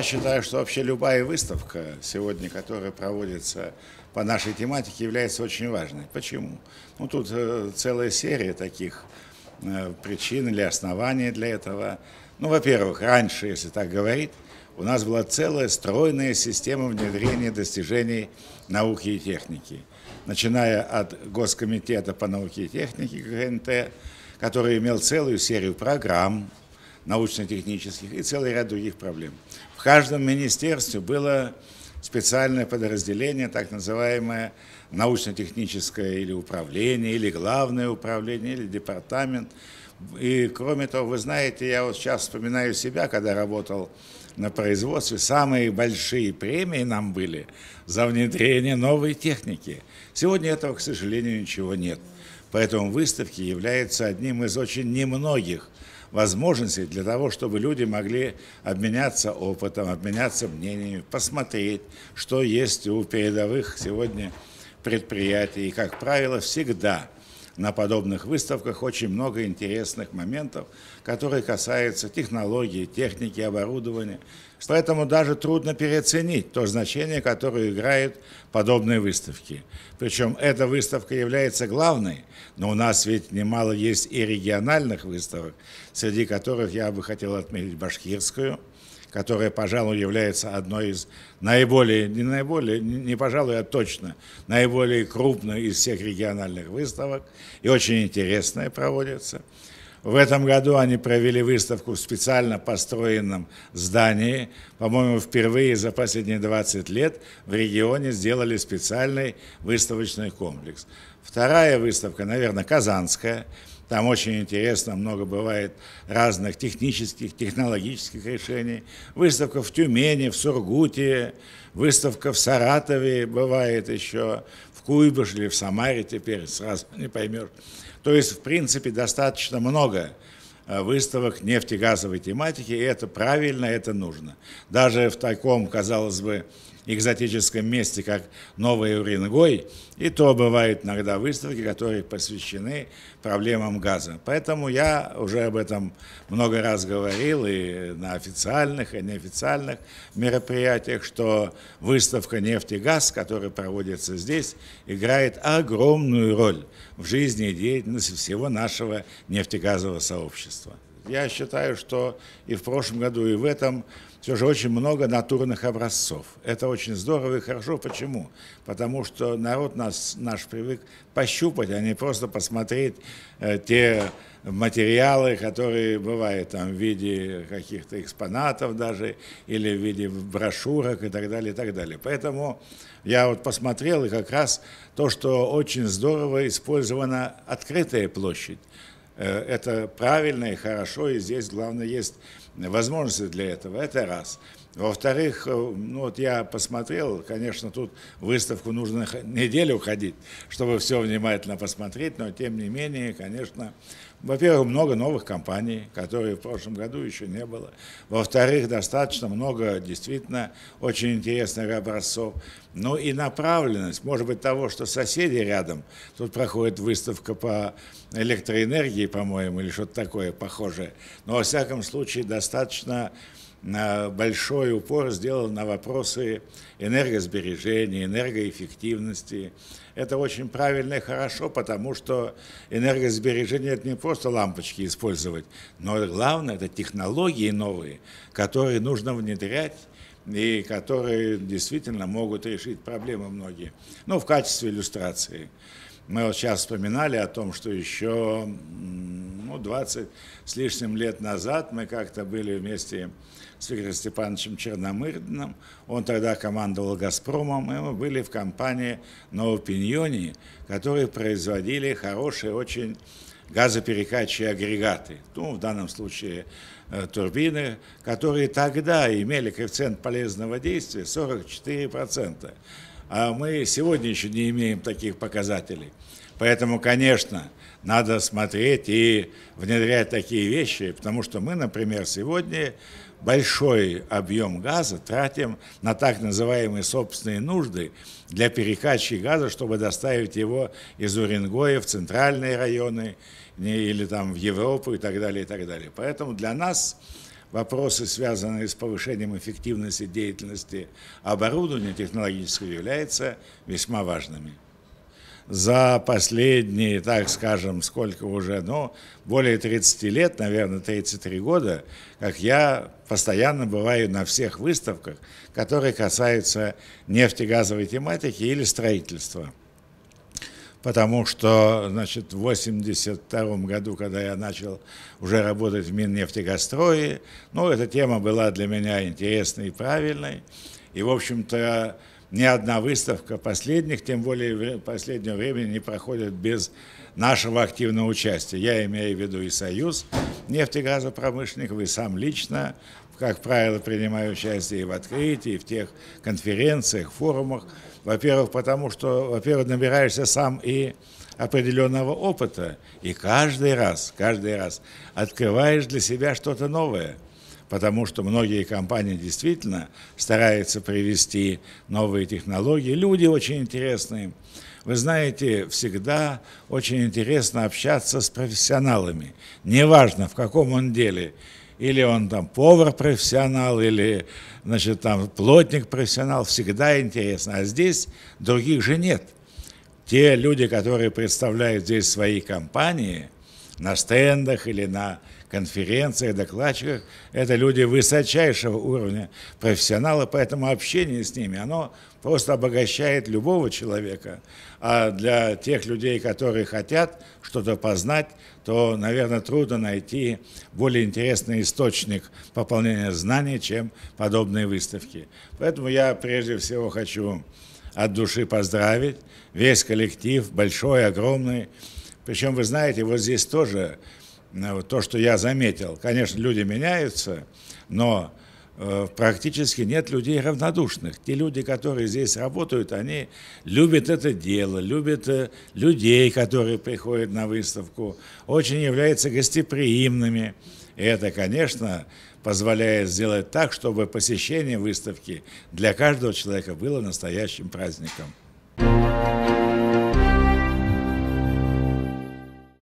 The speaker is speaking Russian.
Я считаю, что вообще любая выставка сегодня, которая проводится по нашей тематике, является очень важной. Почему? Ну, тут э, целая серия таких э, причин или оснований для этого. Ну, во-первых, раньше, если так говорить, у нас была целая стройная система внедрения достижений науки и техники. Начиная от Госкомитета по науке и технике ГНТ, который имел целую серию программ научно-технических и целый ряд других проблем. В каждом министерстве было специальное подразделение, так называемое научно-техническое или управление, или главное управление, или департамент. И кроме того, вы знаете, я вот сейчас вспоминаю себя, когда работал на производстве, самые большие премии нам были за внедрение новой техники. Сегодня этого, к сожалению, ничего нет. Поэтому выставки являются одним из очень немногих возможностей для того, чтобы люди могли обменяться опытом, обменяться мнениями, посмотреть, что есть у передовых сегодня предприятий. И, как правило, всегда на подобных выставках очень много интересных моментов, которые касаются технологий, техники, оборудования. Поэтому даже трудно переоценить то значение, которое играют подобные выставки. Причем эта выставка является главной, но у нас ведь немало есть и региональных выставок, среди которых я бы хотел отметить Башкирскую – которая, пожалуй, является одной из наиболее, не наиболее, не пожалуй, а точно, наиболее крупной из всех региональных выставок и очень интересная проводится. В этом году они провели выставку в специально построенном здании. По-моему, впервые за последние 20 лет в регионе сделали специальный выставочный комплекс. Вторая выставка, наверное, Казанская – там очень интересно, много бывает разных технических, технологических решений. Выставка в Тюмени, в Сургуте, выставка в Саратове бывает еще, в Куйбышеве, в Самаре теперь, сразу не поймешь. То есть, в принципе, достаточно много э, выставок нефтегазовой тематики, и это правильно, это нужно. Даже в таком, казалось бы, экзотическом месте, как Новый Уренгой, и то бывают иногда выставки, которые посвящены проблемам газа. Поэтому я уже об этом много раз говорил и на официальных, и неофициальных мероприятиях, что выставка «Нефть и газ», которая проводится здесь, играет огромную роль в жизни и деятельности всего нашего нефтегазового сообщества. Я считаю, что и в прошлом году, и в этом все же очень много натурных образцов. Это очень здорово и хорошо. Почему? Потому что народ нас, наш привык пощупать, а не просто посмотреть э, те материалы, которые бывают там в виде каких-то экспонатов даже, или в виде брошюрок и так далее, и так далее. Поэтому я вот посмотрел, и как раз то, что очень здорово использована открытая площадь. Э, это правильно и хорошо, и здесь главное есть возможности для этого. Это раз. Во-вторых, э, ну вот я посмотрел, конечно, тут выставку нужно неделю ходить, чтобы все внимательно посмотреть, но тем не менее, конечно, во-первых, много новых компаний, которые в прошлом году еще не было. Во-вторых, достаточно много действительно очень интересных образцов. Ну и направленность, может быть, того, что соседи рядом, тут проходит выставка по электроэнергии, по-моему, или что-то такое похожее. Но, во всяком случае, достаточно большой упор сделан на вопросы энергосбережения, энергоэффективности. Это очень правильно и хорошо, потому что энергосбережение – это не просто лампочки использовать, но главное – это технологии новые, которые нужно внедрять и которые действительно могут решить проблемы многие. Ну, в качестве иллюстрации. Мы вот сейчас вспоминали о том, что еще ну, 20 с лишним лет назад мы как-то были вместе с Виктором Степановичем Черномырдиным. Он тогда командовал «Газпромом», и мы были в компании «Новопиньони», которые производили хорошие очень газоперекачивающие агрегаты, ну, в данном случае э, турбины, которые тогда имели коэффициент полезного действия 44%. А мы сегодня еще не имеем таких показателей. Поэтому, конечно, надо смотреть и внедрять такие вещи, потому что мы, например, сегодня большой объем газа тратим на так называемые собственные нужды для перекачки газа, чтобы доставить его из Уренгоя в центральные районы или там в Европу и так далее, и так далее. Поэтому для нас вопросы, связанные с повышением эффективности деятельности оборудования технологического, являются весьма важными. За последние, так скажем, сколько уже, ну, более 30 лет, наверное, 33 года, как я постоянно бываю на всех выставках, которые касаются нефтегазовой тематики или строительства потому что, значит, в 82 году, когда я начал уже работать в Миннефтегастрое, ну, эта тема была для меня интересной и правильной, и, в общем-то, ни одна выставка последних, тем более последнего времени, не проходит без нашего активного участия. Я имею в виду и Союз нефтегазопромышленников, и сам лично, как правило, принимаю участие и в открытии, и в тех конференциях, форумах, во-первых, потому что, во-первых, набираешься сам и определенного опыта, и каждый раз, каждый раз открываешь для себя что-то новое, потому что многие компании действительно стараются привести новые технологии, люди очень интересные. Вы знаете, всегда очень интересно общаться с профессионалами, неважно в каком он деле – или он там повар-профессионал, или, значит, там плотник-профессионал, всегда интересно. А здесь других же нет. Те люди, которые представляют здесь свои компании на стендах или на конференциях, докладчиках, это люди высочайшего уровня профессионала, поэтому общение с ними, оно просто обогащает любого человека. А для тех людей, которые хотят что-то познать, то, наверное, трудно найти более интересный источник пополнения знаний, чем подобные выставки. Поэтому я прежде всего хочу от души поздравить весь коллектив, большой, огромный. Причем, вы знаете, вот здесь тоже то, что я заметил. Конечно, люди меняются, но Э, практически нет людей равнодушных. Те люди, которые здесь работают, они любят это дело, любят э, людей, которые приходят на выставку, очень являются гостеприимными. И это, конечно, позволяет сделать так, чтобы посещение выставки для каждого человека было настоящим праздником.